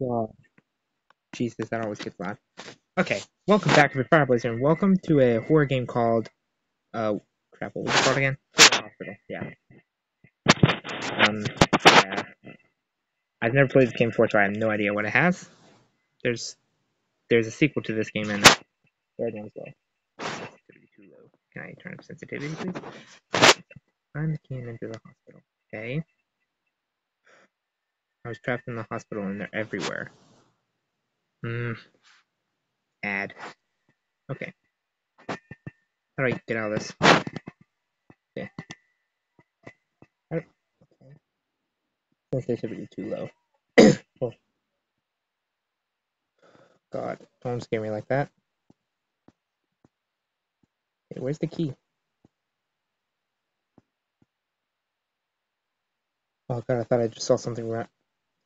God. Jesus, that always gets loud. Okay, welcome back to the Fireblazer, and welcome to a horror game called, uh, crap, what was it called again? Hospital, yeah. Um, yeah. I've never played this game before, so I have no idea what it has. There's, there's a sequel to this game, and. Sensitivity too low. Can I turn up sensitivity, please? I'm keying into the hospital. Okay. I was trapped in the hospital, and they're everywhere. Hmm. Add. Okay. I get out of this? Okay. Do- okay. Sensitivity too low. oh. God, don't scare me like that. Okay, where's the key? Oh god, I thought I just saw something ra-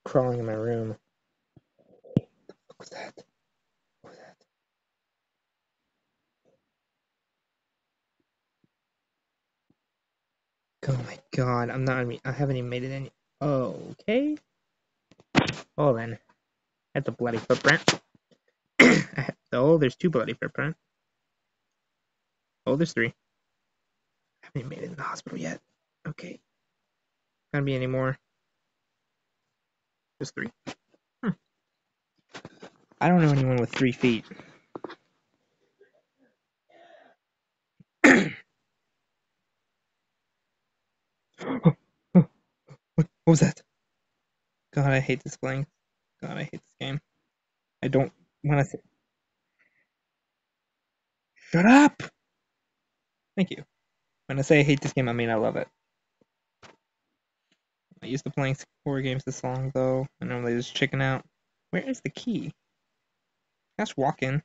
crawling in my room. What was that? What was that? Oh my god, I'm not. I haven't even made it any. Okay. Oh then, that's a bloody footprint. Oh, there's two bloody footprints. Oh, there's three. I haven't even made it in the hospital yet. Okay. Can't be any more. Just three. Hmm. I don't know anyone with three feet. what, what was that? God, I hate this playing. God, I hate this game. I don't want to say. Shut up! Thank you. When I say I hate this game, I mean I love it. I used to playing horror games this long, though. I normally just chicken out. Where is the key? Just walk in.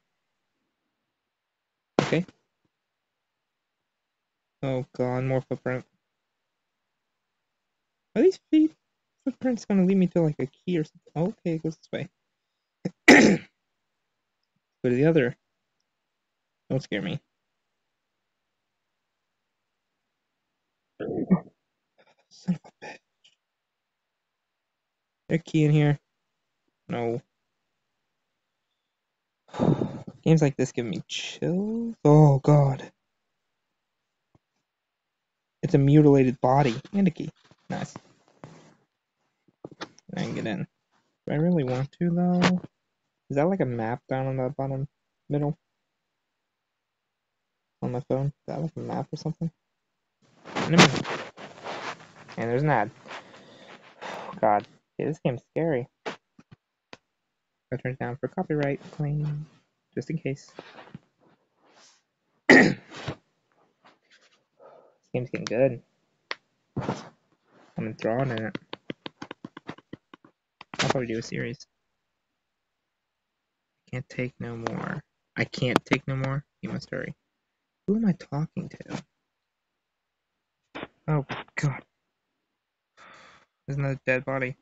Okay. Oh god, more footprint. Are these feet footprints gonna lead me to like a key or something? Okay, it goes this way. Go to the other. Don't scare me. Son of a bitch. A key in here? No. Games like this give me chills. Oh god. It's a mutilated body and a key. Nice. I can get in. Do I really want to though? Is that like a map down on the bottom middle? On my phone? Is that like a map or something? And there's an ad. God. This game's scary. I turn it down for copyright claim. Just in case. this game's getting good. I'm enthralled in it. I'll probably do a series. Can't take no more. I can't take no more. You must hurry. Who am I talking to? Oh god. Isn't that a dead body?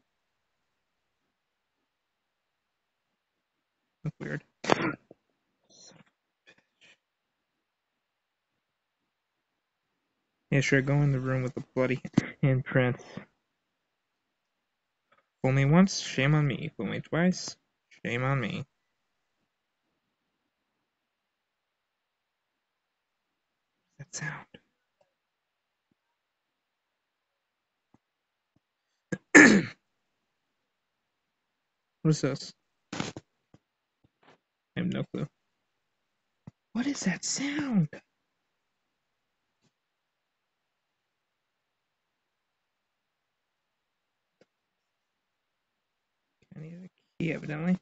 weird. Yeah, sure, go in the room with the bloody handprints. Fool me once, shame on me. Fool me twice, shame on me. That sound. what is this? Have no clue. What is that sound? I need a key, evidently.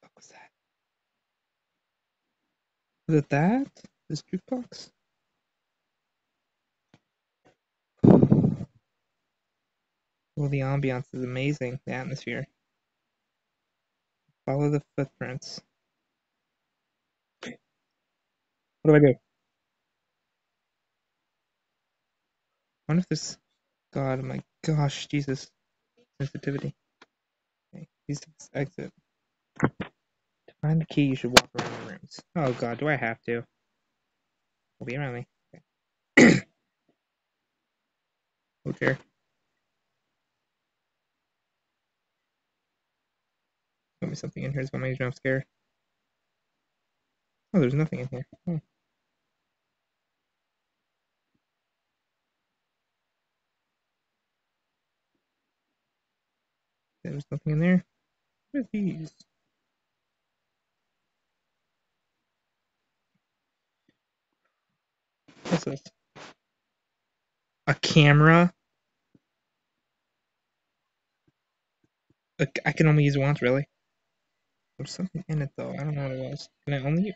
What was that? Was it that? This jukebox? Well, the ambiance is amazing. The atmosphere. Follow the footprints. What do I do? What if this? God, oh my gosh, Jesus, sensitivity. Okay, use exit. To find the key, you should walk around the rooms. Oh God, do I have to? will be around me. Okay. oh dear. Tell me something in here is going to make jump scare. Oh, there's nothing in here. Oh. There's nothing in there. What are these? What's this? A camera? I can only use it once, really? There's something in it, though. I don't know what it was. Can I only...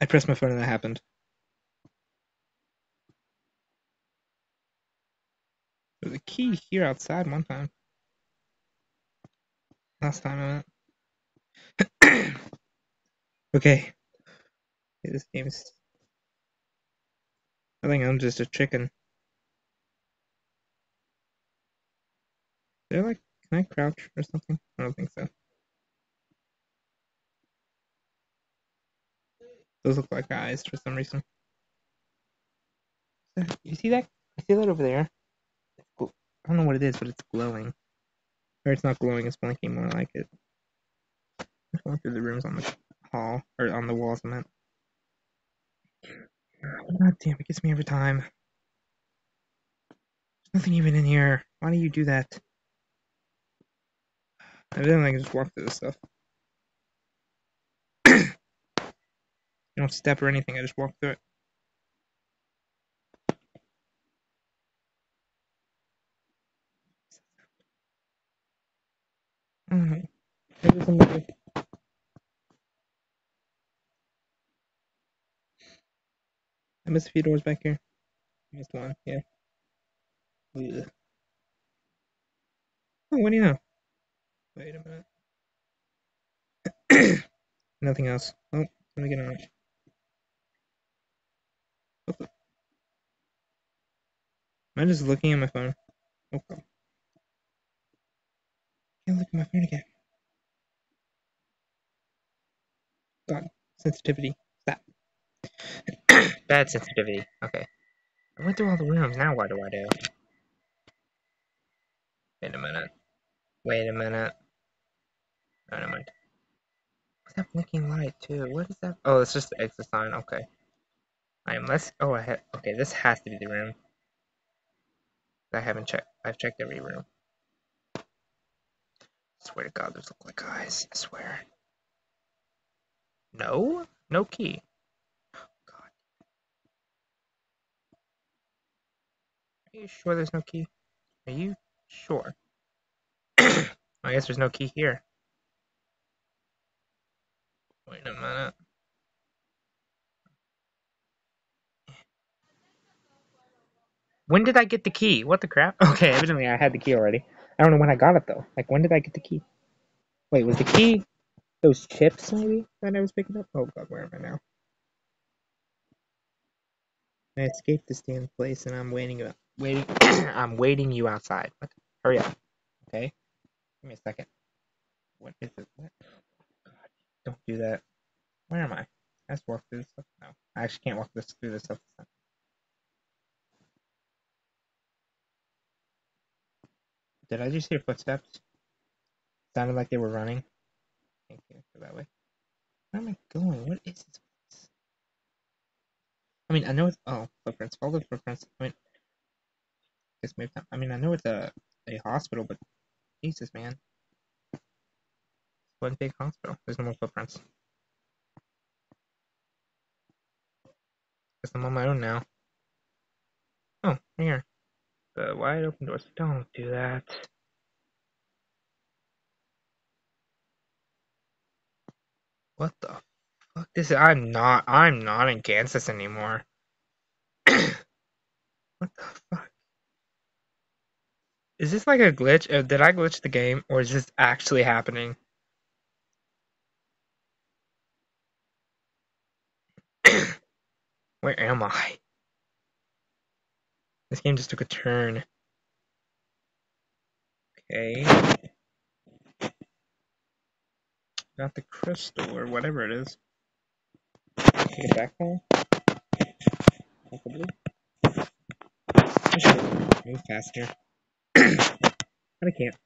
I pressed my phone and that happened. There's a key here outside one time. Last time I went. okay. okay. This game's. I think I'm just a chicken. Is there like. Can I crouch or something? I don't think so. Those look like eyes for some reason. You see that? I see that over there. I don't know what it is, but it's glowing. Or it's not glowing, it's blinking more like it. I'm going through the rooms on the hall, or on the walls, I meant. God damn, it gets me every time. There's nothing even in here. Why do you do that? I didn't I can just walk through this stuff. you don't step or anything, I just walk through it. Alright. Maybe somebody. I missed a few doors back here. I Missed one, yeah. Ugh. Oh, what do you know? Wait a minute. Nothing else. Oh, let me get on it. Am I just looking at my phone? Oh, okay can't look at my phone again. God, sensitivity. That. Bad sensitivity. Okay. I went through all the rooms. Now what do I do? Wait a minute. Wait a minute. No, never mind. What's that blinking light too? What is that? Oh, it's just the exit sign. Okay. I am less. Oh, I had. Okay, this has to be the room. I haven't checked. I've checked every room. Swear to God, those look like eyes. I swear. No? No key. Oh, God. Are you sure there's no key? Are you sure? I guess there's no key here. Wait a minute. When did I get the key? What the crap? Okay, evidently I had the key already. I don't know when I got it though. Like when did I get the key? Wait, was the key those chips maybe that I was picking up? Oh god, where am I now? I escaped this damn place and I'm waiting about waiting I'm waiting you outside. What? Hurry up. Okay? Give me a second. What is it? Don't do that. Where am I? Let's walk through this stuff. No. I actually can't walk this through this stuff. Did I just hear footsteps? Sounded like they were running. Thank you for that way. Where am I going? What is this place? I mean, I know it's oh footprints. Follow the footprints. I mean, guess maybe not. I mean, I know it's a a hospital, but Jesus, man, one big hospital. There's no more footprints. Guess I'm on my own now. Oh, here. The wide open doors. Don't do that. What the fuck? This I'm not. I'm not in Kansas anymore. what the fuck? Is this like a glitch? Uh, did I glitch the game, or is this actually happening? Where am I? This game just took a turn. Okay. Got the crystal, or whatever it is. It back home. Possibly. Move faster. but I can't.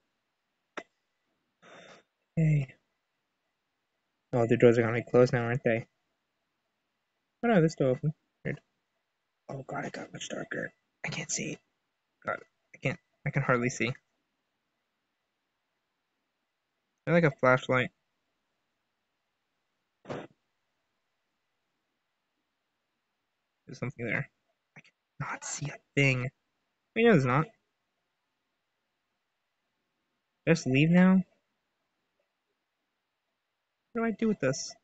Hey. Oh, the doors are gonna be closed now, aren't they? Oh no, this door open. Oh god, it got much darker. I can't see. God, I can't. I can hardly see. I like a flashlight. There's something there. I cannot see a thing. Wait, no, there's not. Just leave now? What do I do with this?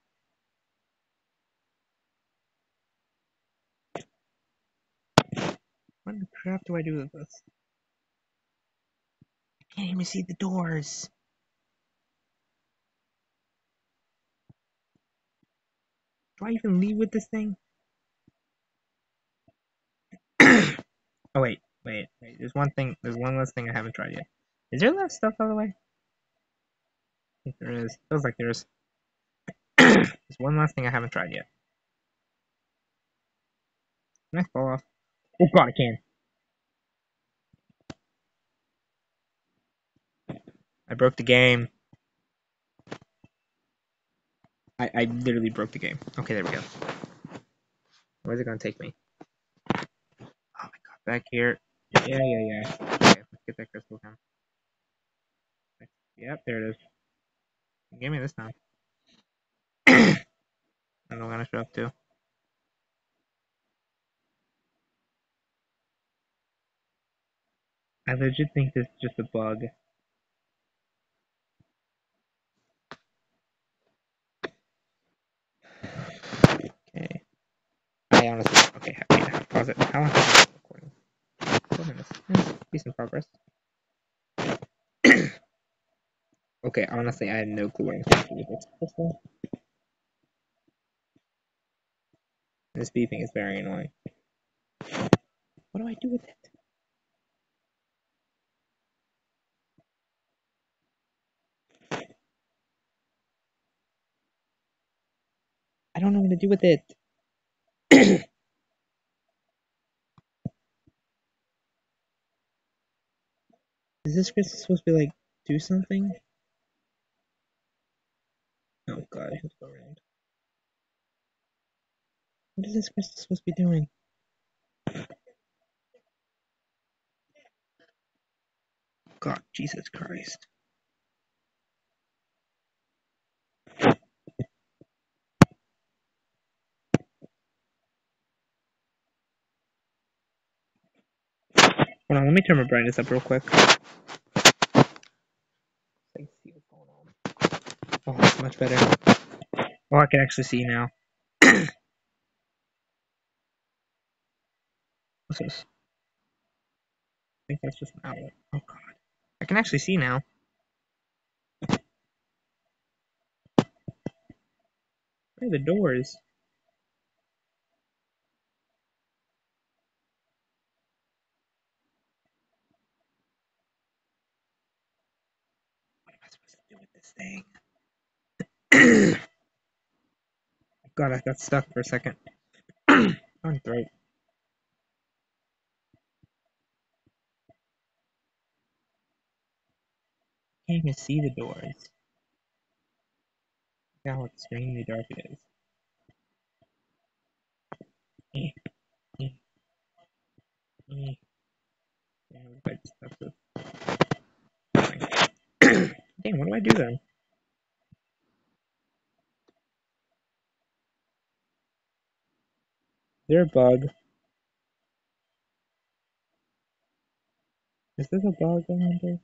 What the crap do I do with this? I can't even see the doors. Do I even leave with this thing? oh wait, wait, wait. There's one thing. There's one last thing I haven't tried yet. Is there less stuff by the way? I think there is. Feels like there is. there's one last thing I haven't tried yet. I fall off? Oh god, I broke the game. I, I literally broke the game. Okay, there we go. Where's it gonna take me? Oh my god, back here. Yeah, yeah, yeah. Okay, let's get that crystal down. Yep, there it is. Give me this time. I don't gonna show up to. I legit think this is just a bug. Okay. I honestly okay, wait, pause it. How long has been recording? Four minutes. Yeah, hmm, decent progress. okay, honestly I have no clue what I'm supposed to do. This beeping is very annoying. What do I do with it? I don't know what to do with it. Is this crystal supposed to be like do something? Oh god, I have to go around. What is this crystal supposed to be doing? God, Jesus Christ. Hold on, let me turn my brightness up real quick. Oh, that's much better. Oh, I can actually see now. What's this? I think that's just an outlet. Oh god. I can actually see now. Where are the doors? What am I supposed to do with this thing? God, I got stuck for a second. On throat. Can't even see the doors. Look how extremely dark it is. To- Dang, what do I do then? There a bug? Is this a bug, I wonder?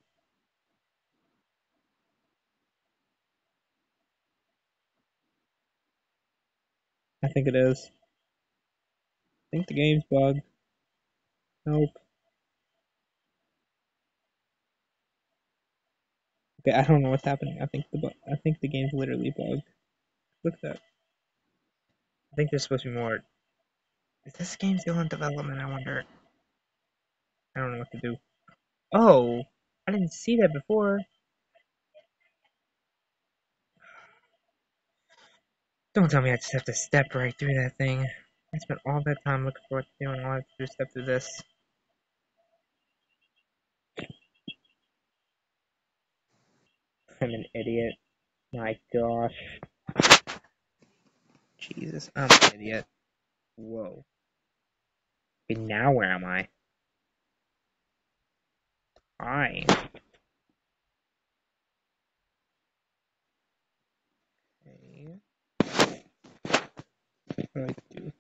I think it is. I think the game's bugged. Nope. Okay, I don't know what's happening. I think the I think the game's literally bugged. Look at that. I think there's supposed to be more. Is this game still in development? I wonder. I don't know what to do. Oh, I didn't see that before. Don't tell me I just have to step right through that thing. I spent all that time looking for what to do and all I have to do is step through this. I'm an idiot. My gosh. Jesus, I'm an idiot. Whoa. Okay, now where am I? Hi. Okay. What do I do?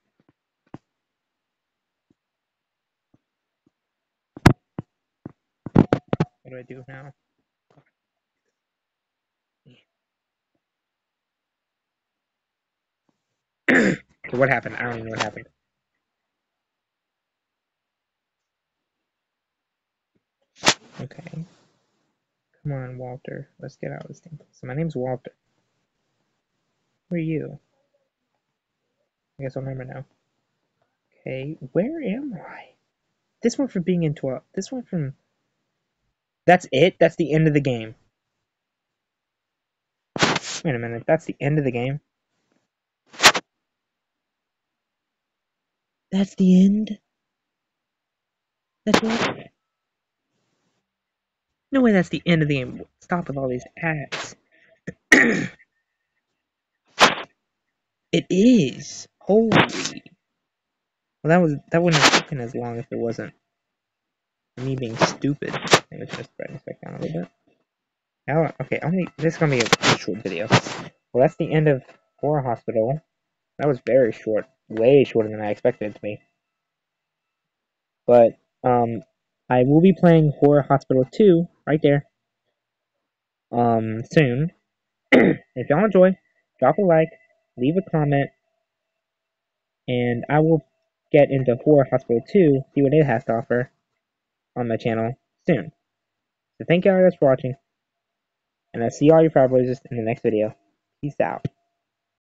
What do I do now? okay, what happened? I don't even know what happened. Okay. Come on, Walter. Let's get out of this thing. So my name's Walter. Who are you? I guess I'll remember now. Okay, where am I? This one from being into a. This one from. That's it? That's the end of the game. Wait a minute, that's the end of the game? That's the end? That's it? No way that's the end of the game. Stop with all these ads. it is. Holy. Well, that was that wouldn't have taken as long if it wasn't me being stupid. Let me just brightness back down a little bit. Now, okay, only this is gonna be a short video. Well, that's the end of Horror Hospital. That was very short, way shorter than I expected it to be. But um, I will be playing Horror Hospital 2 right there. Um, soon. if y'all enjoy, drop a like, leave a comment, and I will get into Horror Hospital 2, see what it has to offer on my channel soon. So thank you all guys for watching, and I'll see all your Fire in the next video. Peace out.